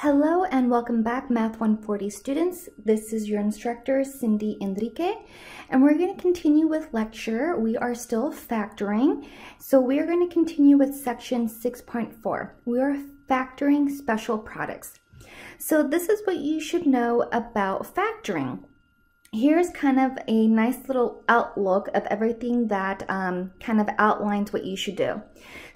Hello and welcome back Math 140 students. This is your instructor Cindy Enrigue and we're going to continue with lecture. We are still factoring. So we are going to continue with section 6.4. We are factoring special products. So this is what you should know about factoring here's kind of a nice little outlook of everything that um, kind of outlines what you should do.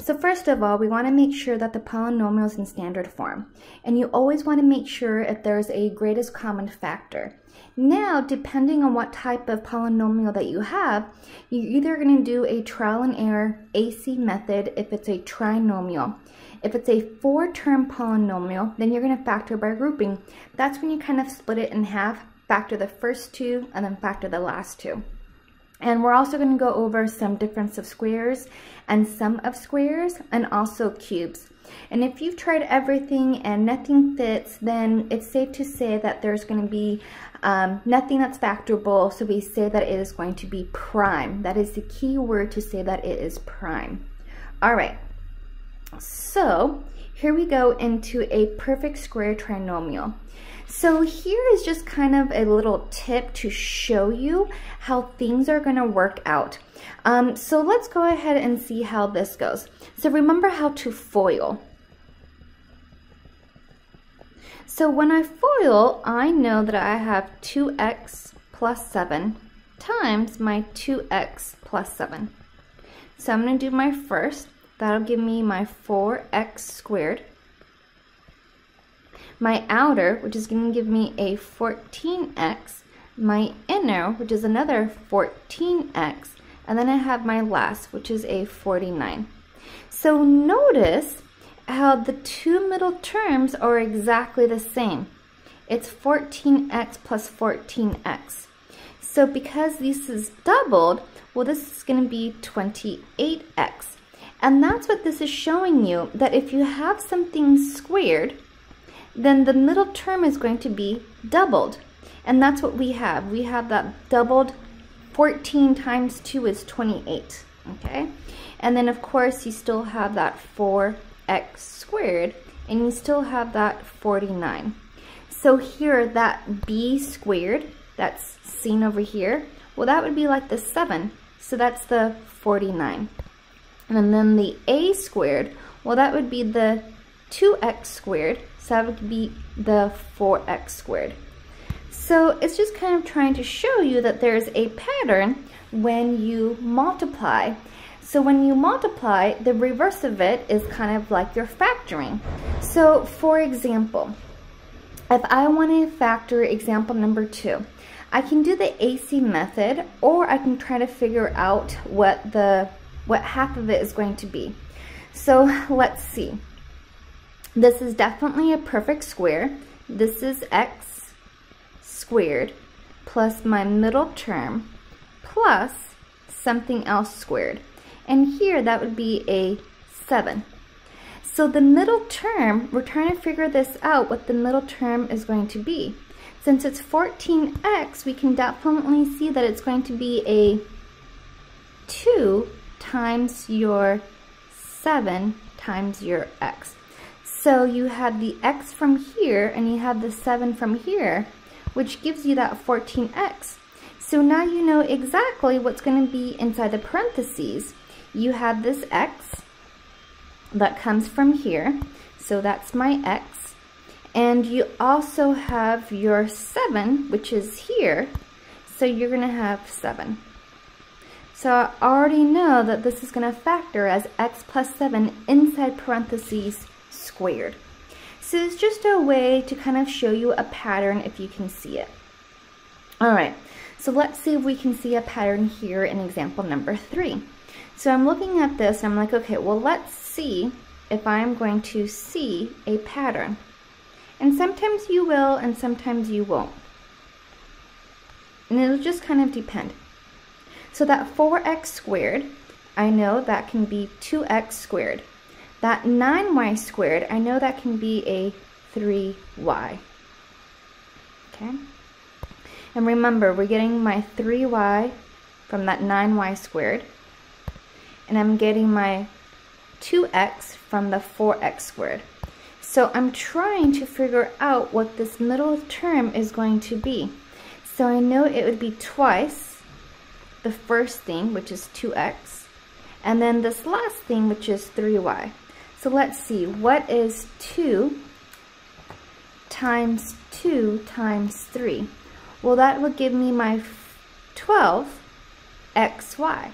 So first of all, we want to make sure that the polynomial is in standard form. And you always want to make sure if there's a greatest common factor. Now, depending on what type of polynomial that you have, you're either going to do a trial and error AC method if it's a trinomial. If it's a four-term polynomial, then you're going to factor by grouping. That's when you kind of split it in half factor the first two, and then factor the last two. And we're also going to go over some difference of squares and sum of squares and also cubes. And if you've tried everything and nothing fits, then it's safe to say that there's going to be um, nothing that's factorable. So we say that it is going to be prime. That is the key word to say that it is prime. All right. So here we go into a perfect square trinomial. So here is just kind of a little tip to show you how things are gonna work out. Um, so let's go ahead and see how this goes. So remember how to FOIL. So when I FOIL, I know that I have 2x plus 7 times my 2x plus 7. So I'm going to do my first. That'll give me my 4x squared my outer, which is going to give me a 14x, my inner, which is another 14x, and then I have my last, which is a 49. So notice how the two middle terms are exactly the same. It's 14x plus 14x. So because this is doubled, well, this is going to be 28x. And that's what this is showing you, that if you have something squared, then the middle term is going to be doubled. And that's what we have. We have that doubled 14 times 2 is 28, okay? And then of course you still have that 4x squared and you still have that 49. So here that b squared, that's seen over here, well that would be like the 7, so that's the 49. And then the a squared, well that would be the 2x squared, so that would be the 4x squared. So it's just kind of trying to show you that there's a pattern when you multiply. So when you multiply, the reverse of it is kind of like you're factoring. So for example, if I want to factor example number two, I can do the AC method or I can try to figure out what the what half of it is going to be. So let's see. This is definitely a perfect square. This is x squared plus my middle term plus something else squared. And here that would be a 7. So the middle term, we're trying to figure this out, what the middle term is going to be. Since it's 14x, we can definitely see that it's going to be a 2 times your 7 times your x. So you have the x from here and you have the 7 from here, which gives you that 14x. So now you know exactly what's going to be inside the parentheses. You have this x that comes from here, so that's my x. And you also have your 7, which is here, so you're going to have 7. So I already know that this is going to factor as x plus 7 inside parentheses squared. So it's just a way to kind of show you a pattern if you can see it. All right, so let's see if we can see a pattern here in example number three. So I'm looking at this and I'm like, okay, well, let's see if I'm going to see a pattern. And sometimes you will and sometimes you won't. And it'll just kind of depend. So that 4x squared, I know that can be 2x squared. That 9y squared, I know that can be a 3y. Okay? And remember, we're getting my 3y from that 9y squared. And I'm getting my 2x from the 4x squared. So I'm trying to figure out what this middle term is going to be. So I know it would be twice the first thing, which is 2x, and then this last thing, which is 3y. So let's see, what is 2 times 2 times 3? Well, that would give me my 12 xy.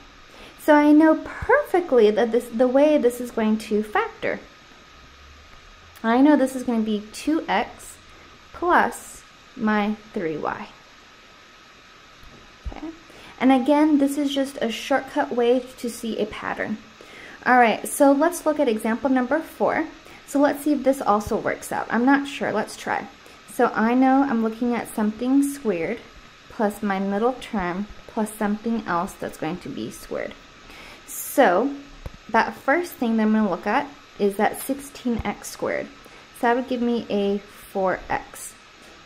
So I know perfectly that this the way this is going to factor. I know this is going to be 2x plus my 3y. Okay. And again, this is just a shortcut way to see a pattern. All right, so let's look at example number four. So let's see if this also works out. I'm not sure, let's try. So I know I'm looking at something squared plus my middle term plus something else that's going to be squared. So that first thing that I'm going to look at is that 16x squared. So that would give me a 4x.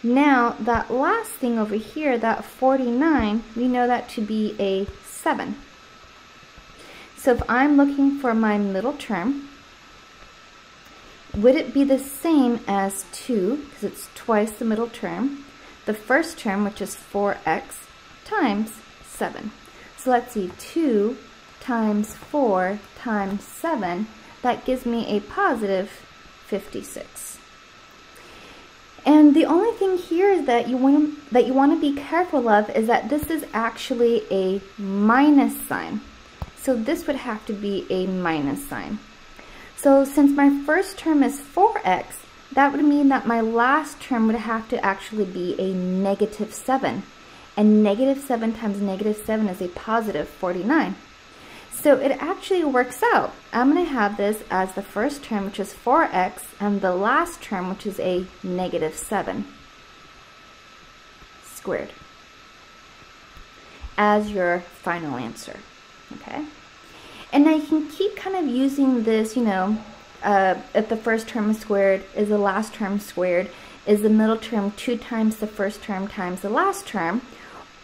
Now that last thing over here, that 49, we know that to be a 7. So if I'm looking for my middle term, would it be the same as 2, because it's twice the middle term, the first term, which is 4x, times 7. So let's see, 2 times 4 times 7, that gives me a positive 56. And the only thing here that you want that you want to be careful of is that this is actually a minus sign. So this would have to be a minus sign. So since my first term is 4x, that would mean that my last term would have to actually be a negative 7. And negative 7 times negative 7 is a positive 49. So it actually works out. I'm going to have this as the first term, which is 4x, and the last term, which is a negative 7 squared as your final answer, okay? And you can keep kind of using this, you know, uh, if the first term squared, is the last term squared, is the middle term 2 times the first term times the last term,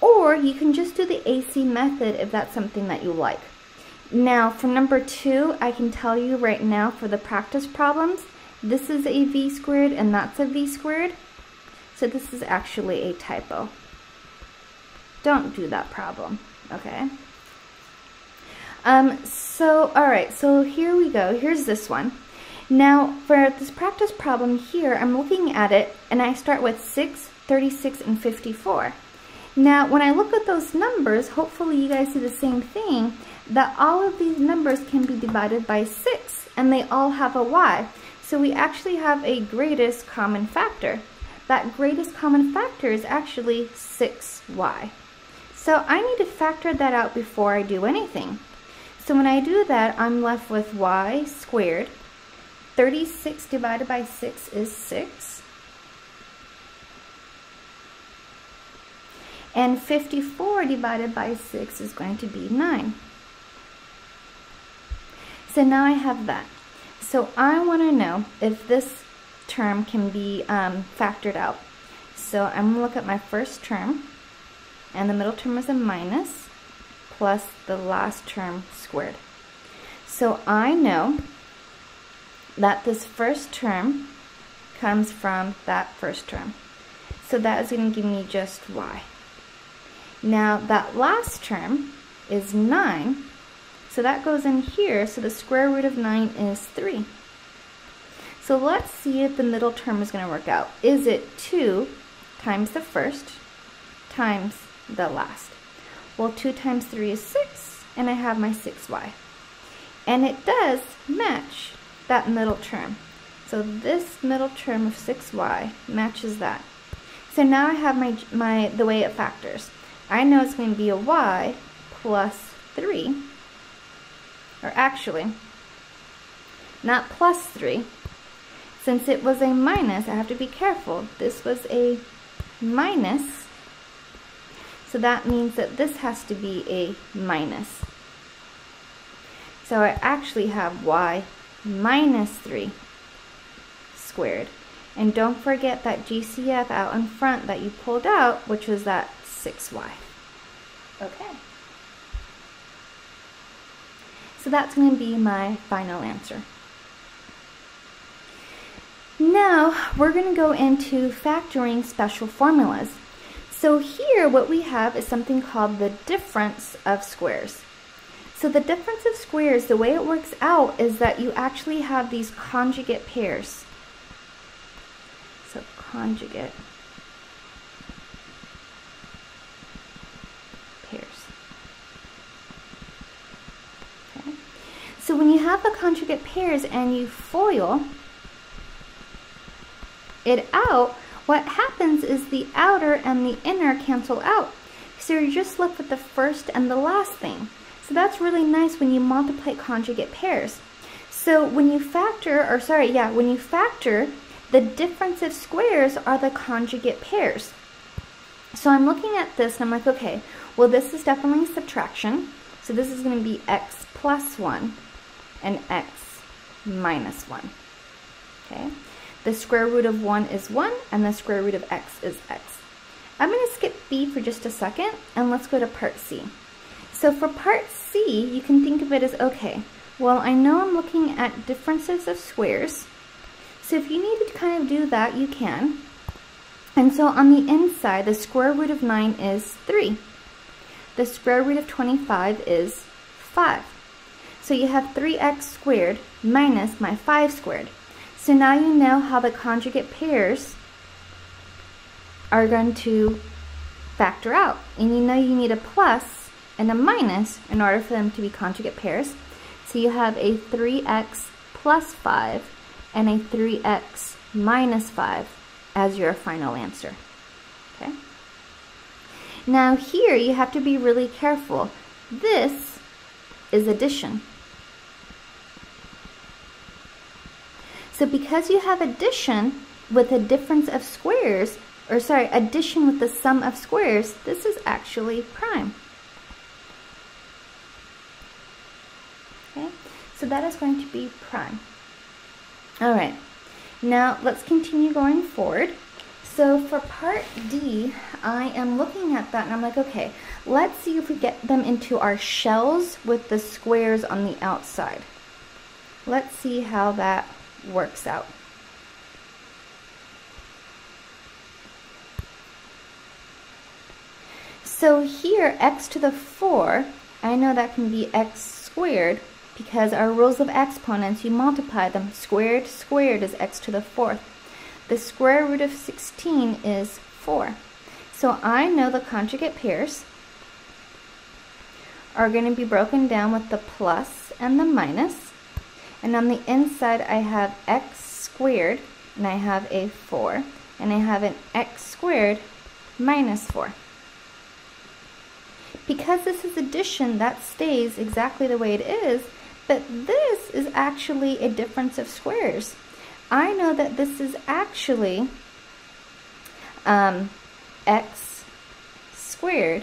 or you can just do the AC method if that's something that you like. Now, for number two, I can tell you right now for the practice problems, this is a v squared and that's a v squared. So this is actually a typo. Don't do that problem, okay? Um, so, all right, so here we go. Here's this one. Now, for this practice problem here, I'm looking at it, and I start with 6, 36, and 54. Now, when I look at those numbers, hopefully you guys see the same thing, that all of these numbers can be divided by 6, and they all have a y. So we actually have a greatest common factor. That greatest common factor is actually 6y. So I need to factor that out before I do anything. So when I do that, I'm left with y squared. 36 divided by 6 is 6. And 54 divided by 6 is going to be 9. So now I have that. So I want to know if this term can be um, factored out. So I'm going to look at my first term, and the middle term is a minus plus the last term squared. So I know that this first term comes from that first term. So that is going to give me just y. Now that last term is 9, so that goes in here, so the square root of 9 is 3. So let's see if the middle term is going to work out. Is it 2 times the first times the last? Well, 2 times 3 is 6, and I have my 6y. And it does match that middle term. So this middle term of 6y matches that. So now I have my, my the way it factors. I know it's going to be a y plus 3, or actually, not plus 3. Since it was a minus, I have to be careful. This was a minus so that means that this has to be a minus. So I actually have y minus 3 squared. And don't forget that GCF out in front that you pulled out, which was that 6y. Okay. So that's going to be my final answer. Now we're going to go into factoring special formulas. So here what we have is something called the difference of squares. So the difference of squares, the way it works out is that you actually have these conjugate pairs. So conjugate pairs. Okay. So when you have the conjugate pairs and you FOIL it out, what happens is the outer and the inner cancel out. So you're just left with the first and the last thing. So that's really nice when you multiply conjugate pairs. So when you factor, or sorry, yeah, when you factor, the difference of squares are the conjugate pairs. So I'm looking at this and I'm like, okay, well this is definitely subtraction. So this is going to be x plus 1 and x minus 1. Okay, the square root of 1 is 1 and the square root of x is x. I'm going to skip B for just a second and let's go to part C. So for part C, you can think of it as, okay, well, I know I'm looking at differences of squares. So if you need to kind of do that, you can. And so on the inside, the square root of 9 is 3. The square root of 25 is 5. So you have 3x squared minus my 5 squared. So now you know how the conjugate pairs are going to factor out. And you know you need a plus and a minus in order for them to be conjugate pairs. So you have a 3x plus 5 and a 3x minus 5 as your final answer. Okay. Now here you have to be really careful. This is addition. So because you have addition with a difference of squares, or sorry, addition with the sum of squares, this is actually prime. Okay, so that is going to be prime. All right, now let's continue going forward. So for part D, I am looking at that and I'm like, okay, let's see if we get them into our shells with the squares on the outside. Let's see how that works out. So here, x to the 4, I know that can be x squared because our rules of exponents, you multiply them. Squared squared is x to the fourth. The square root of 16 is 4. So I know the conjugate pairs are going to be broken down with the plus and the minus. And on the inside, I have x squared, and I have a 4. And I have an x squared minus 4. Because this is addition, that stays exactly the way it is, but this is actually a difference of squares. I know that this is actually um, x squared,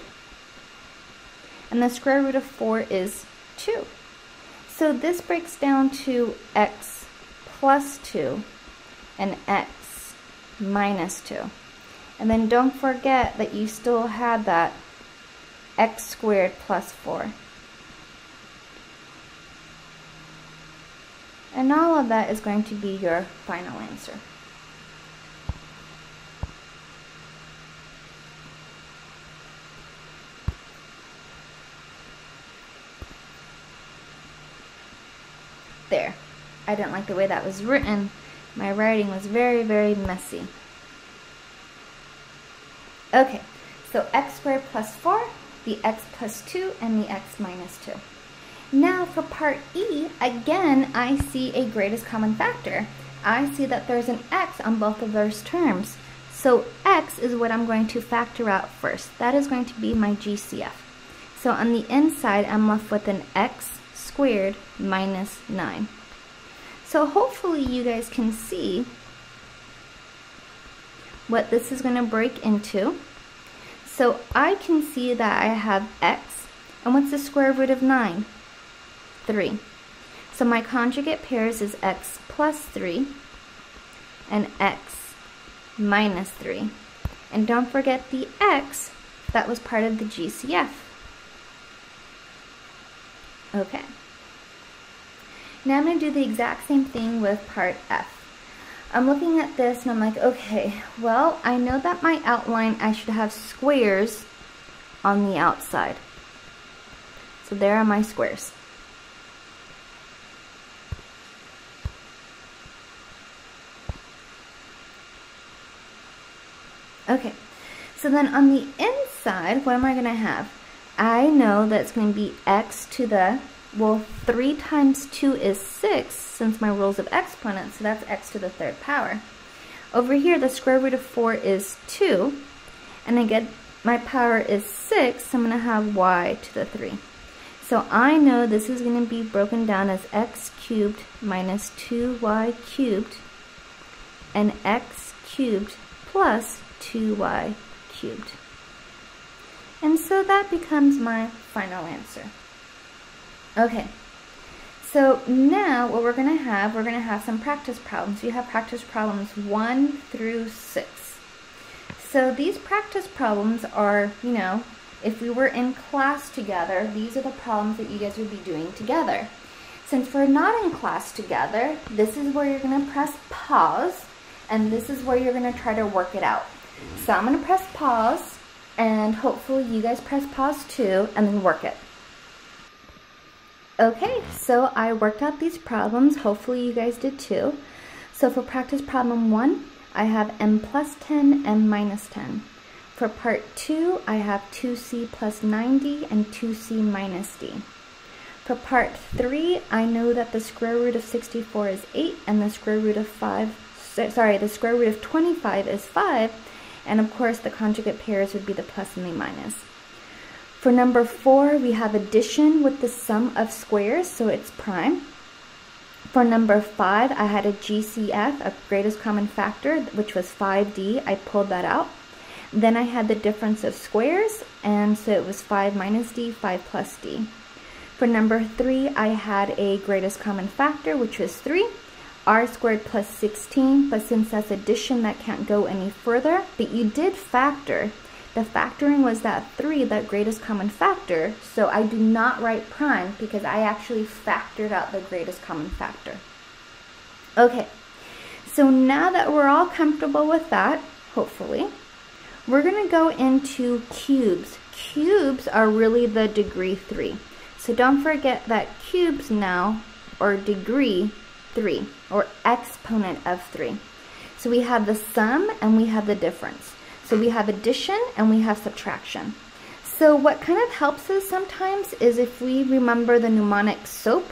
and the square root of 4 is 2. So this breaks down to x plus 2 and x minus 2. And then don't forget that you still had that x squared plus 4. And all of that is going to be your final answer. There. I didn't like the way that was written. My writing was very, very messy. Okay, so x squared plus 4, the x plus 2, and the x minus 2. Now for part E, again, I see a greatest common factor. I see that there's an x on both of those terms. So x is what I'm going to factor out first. That is going to be my GCF. So on the inside, I'm left with an x squared minus 9. So hopefully you guys can see what this is going to break into. So I can see that I have x, and what's the square root of 9? 3. So my conjugate pairs is x plus 3 and x minus 3. And don't forget the x, that was part of the GCF. Okay. Now I'm going to do the exact same thing with part F. I'm looking at this and I'm like, okay, well, I know that my outline, I should have squares on the outside. So there are my squares. Okay, so then on the inside, what am I going to have? I know that it's going to be x to the, well, 3 times 2 is 6, since my rules of exponents, so that's x to the third power. Over here, the square root of 4 is 2, and I get my power is 6, so I'm going to have y to the 3. So I know this is going to be broken down as x cubed minus 2y cubed and x cubed plus 2y cubed. And so that becomes my final answer. Okay, so now what we're going to have, we're going to have some practice problems. You have practice problems 1 through 6. So these practice problems are, you know, if we were in class together, these are the problems that you guys would be doing together. Since we're not in class together, this is where you're going to press pause, and this is where you're going to try to work it out. So I'm to press pause, and hopefully you guys press pause too, and then work it. Okay, so I worked out these problems. Hopefully you guys did too. So for practice problem one, I have m plus 10, m minus 10. For part two, I have 2c plus 90 and 2c minus d. For part three, I know that the square root of 64 is 8 and the square root of 5, sorry, the square root of 25 is 5, and of course, the conjugate pairs would be the plus and the minus. For number four, we have addition with the sum of squares, so it's prime. For number five, I had a GCF, a greatest common factor, which was 5D. I pulled that out. Then I had the difference of squares, and so it was 5 minus D, 5 plus D. For number three, I had a greatest common factor, which was 3 r squared plus 16, but since that's addition, that can't go any further. But you did factor. The factoring was that 3, that greatest common factor, so I do not write prime because I actually factored out the greatest common factor. Okay, so now that we're all comfortable with that, hopefully, we're going to go into cubes. Cubes are really the degree 3. So don't forget that cubes now, or degree, 3 or exponent of 3. So we have the sum and we have the difference. So we have addition and we have subtraction. So what kind of helps us sometimes is if we remember the mnemonic SOAP.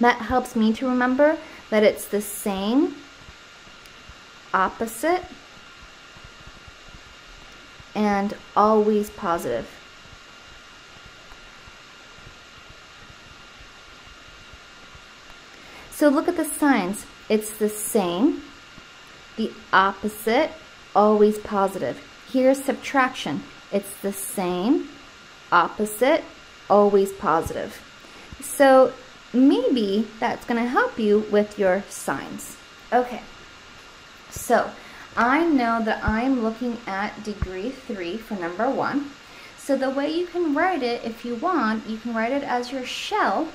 That helps me to remember that it's the same, opposite, and always positive. So look at the signs. It's the same, the opposite, always positive. Here's subtraction. It's the same, opposite, always positive. So maybe that's going to help you with your signs. Okay, so I know that I'm looking at degree 3 for number 1. So the way you can write it, if you want, you can write it as your shell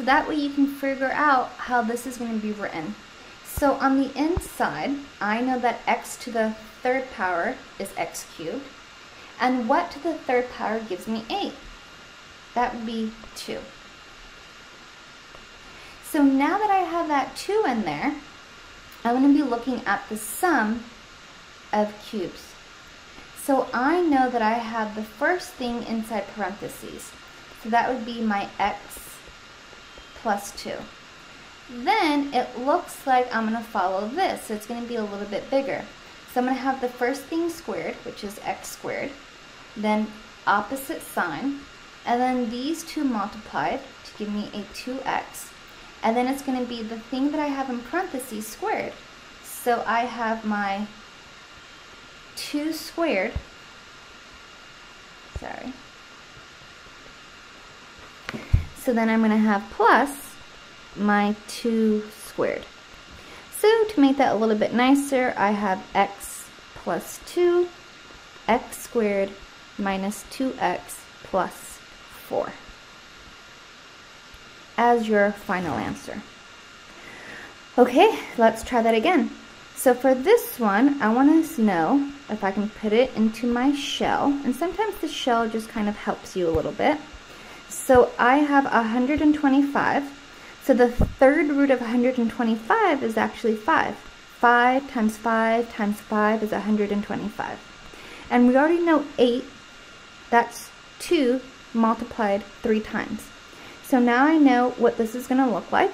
so that way you can figure out how this is going to be written. So on the inside, I know that x to the third power is x cubed. And what to the third power gives me 8? That would be 2. So now that I have that 2 in there, I'm going to be looking at the sum of cubes. So I know that I have the first thing inside parentheses. So that would be my x plus 2. Then it looks like I'm going to follow this, so it's going to be a little bit bigger. So I'm going to have the first thing squared, which is x squared, then opposite sign, and then these two multiplied to give me a 2x, and then it's going to be the thing that I have in parentheses squared. So I have my 2 squared, sorry, so then I'm going to have plus my 2 squared. So to make that a little bit nicer, I have x plus 2, x squared minus 2x plus 4. as your final answer. Okay, let's try that again. So for this one, I want to know if I can put it into my shell. And sometimes the shell just kind of helps you a little bit. So I have 125. So the third root of 125 is actually 5. 5 times 5 times 5 is 125. And we already know 8, that's 2 multiplied 3 times. So now I know what this is going to look like.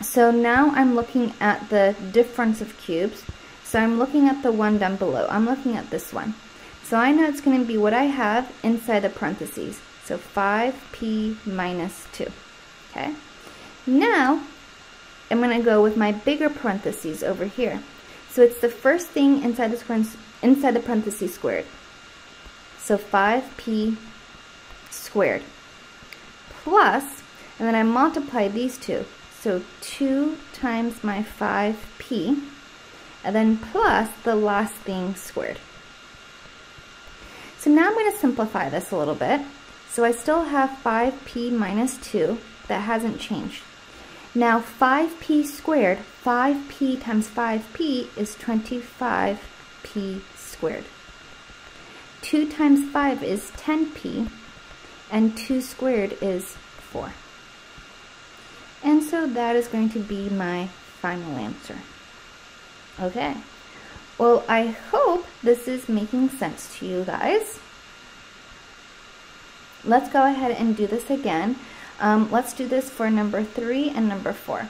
So now I'm looking at the difference of cubes. So I'm looking at the one down below. I'm looking at this one. So I know it's going to be what I have inside the parentheses. So 5p minus 2. Okay. Now, I'm going to go with my bigger parentheses over here. So it's the first thing inside the, inside the parentheses squared. So 5p squared plus, and then I multiply these two. So 2 times my 5p, and then plus the last thing squared. So now I'm going to simplify this a little bit. So I still have 5p minus 2. That hasn't changed. Now 5p squared, 5p times 5p is 25p squared. 2 times 5 is 10p, and 2 squared is 4. And so that is going to be my final answer. Okay. Well, I hope this is making sense to you guys. Let's go ahead and do this again. Um, let's do this for number 3 and number 4.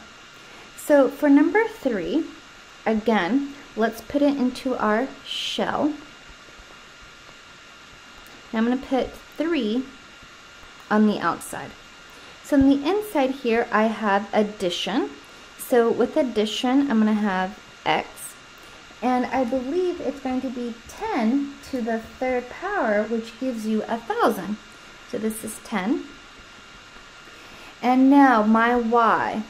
So for number 3, again, let's put it into our shell. I'm going to put 3 on the outside. So on the inside here, I have addition. So with addition, I'm going to have x. And I believe it's going to be 10 to the third power, which gives you a 1,000. So this is 10. And now my y.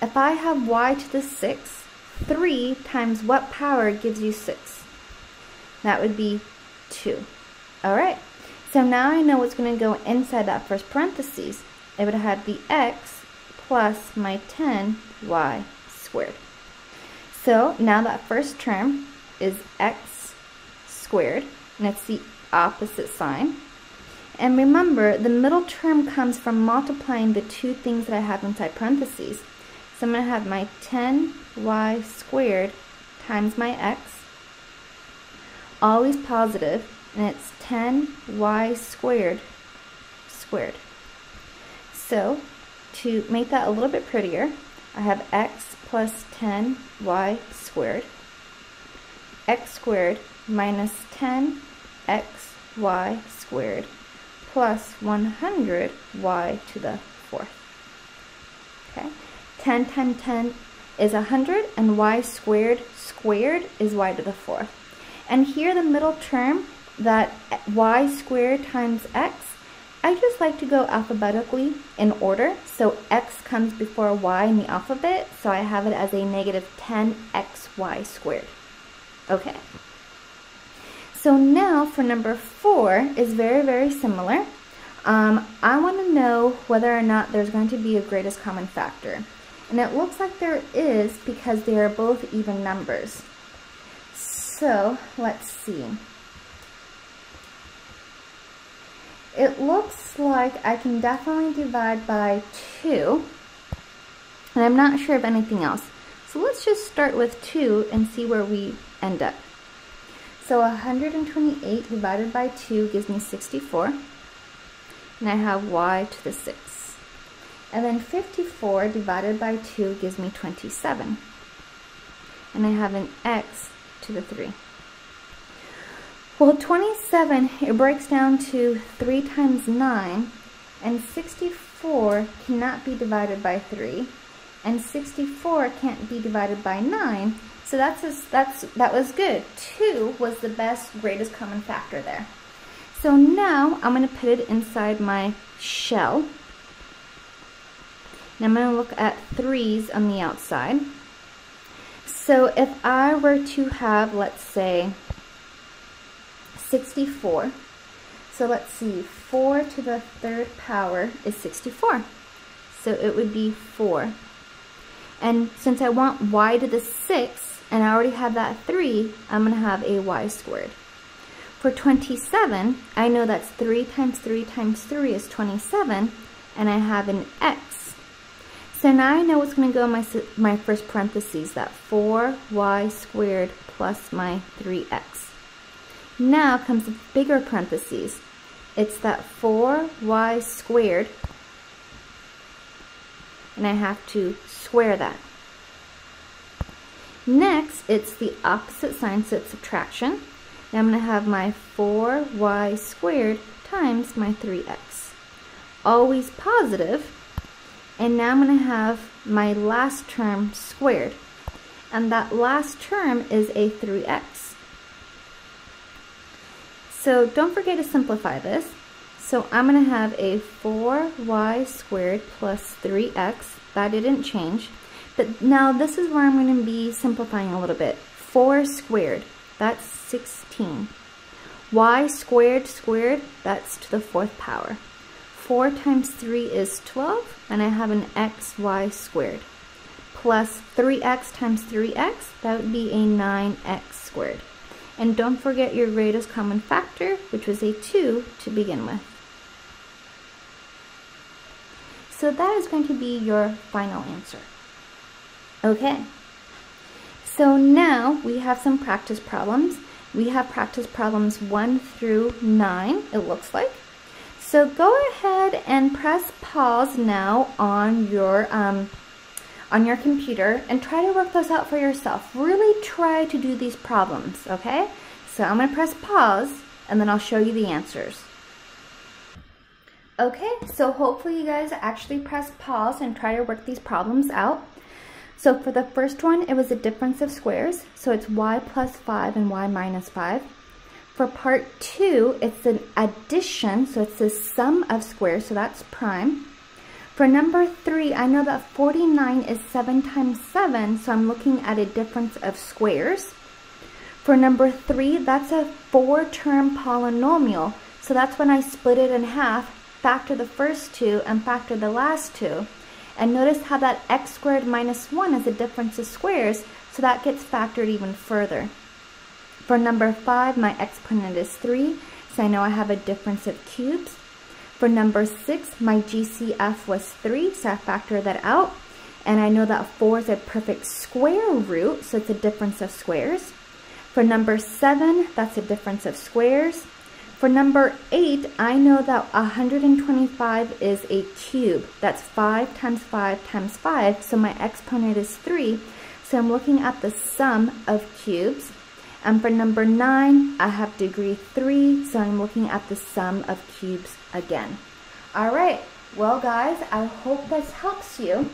If I have y to the 6, 3 times what power gives you 6? That would be 2. All right. So now I know what's going to go inside that first parentheses. It would have the x plus my 10y squared. So now that first term is x squared, and it's the opposite sign. And remember, the middle term comes from multiplying the two things that I have inside parentheses. So I'm going to have my 10y squared times my x, always positive, and it's 10y squared squared. So to make that a little bit prettier, I have x plus 10y squared, x squared minus 10xy squared plus 100y to the fourth. Okay, 10 10 10 is 100 and y squared squared is y to the fourth. And here the middle term that y squared times x, I just like to go alphabetically in order. So x comes before y in the alphabet, so I have it as a negative 10xy squared. Okay. So now for number four is very, very similar. Um, I want to know whether or not there's going to be a greatest common factor. And it looks like there is because they are both even numbers. So let's see. it looks like I can definitely divide by 2. And I'm not sure of anything else. So let's just start with 2 and see where we end up. So 128 divided by 2 gives me 64. And I have y to the 6. And then 54 divided by 2 gives me 27. And I have an x to the 3. Well, 27, it breaks down to 3 times 9, and 64 cannot be divided by 3, and 64 can't be divided by 9, so that's, that's that was good. 2 was the best, greatest common factor there. So now I'm going to put it inside my shell. Now I'm going to look at 3's on the outside. So if I were to have, let's say, 64. So let's see, 4 to the third power is 64. So it would be 4. And since I want y to the 6, and I already have that 3, I'm going to have a y squared. For 27, I know that's 3 times 3 times 3 is 27, and I have an x. So now I know what's going to go in my, my first parentheses, that 4y squared plus my 3x. Now comes the bigger parentheses. It's that 4y squared, and I have to square that. Next, it's the opposite sign, so it's subtraction. Now I'm going to have my 4y squared times my 3x. Always positive. And now I'm going to have my last term squared. And that last term is a 3x. So don't forget to simplify this. So I'm going to have a 4y squared plus 3x. That didn't change. But now this is where I'm going to be simplifying a little bit. 4 squared, that's 16. y squared squared, that's to the fourth power. 4 times 3 is 12, and I have an xy squared. Plus 3x times 3x, that would be a 9x squared. And don't forget your greatest common factor, which was a 2 to begin with. So that is going to be your final answer. Okay, so now we have some practice problems. We have practice problems 1 through 9, it looks like. So go ahead and press pause now on your um, on your computer and try to work those out for yourself. Really try to do these problems, okay? So I'm going to press pause and then I'll show you the answers. Okay, so hopefully you guys actually press pause and try to work these problems out. So for the first one, it was a difference of squares. So it's y plus 5 and y minus 5. For part 2, it's an addition, so it's the sum of squares, so that's prime. For number 3, I know that 49 is 7 times 7, so I'm looking at a difference of squares. For number 3, that's a 4-term polynomial, so that's when I split it in half factor the first two and factor the last two. And notice how that x squared minus 1 is a difference of squares, so that gets factored even further. For number 5, my exponent is 3, so I know I have a difference of cubes. For number 6, my GCF was 3, so I factor that out. And I know that 4 is a perfect square root, so it's a difference of squares. For number 7, that's a difference of squares. For number 8, I know that 125 is a cube. That's 5 times 5 times 5, so my exponent is 3. So I'm looking at the sum of cubes. And for number 9, I have degree 3, so I'm looking at the sum of cubes again. Alright, well guys, I hope this helps you.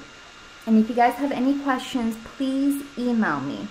And if you guys have any questions, please email me.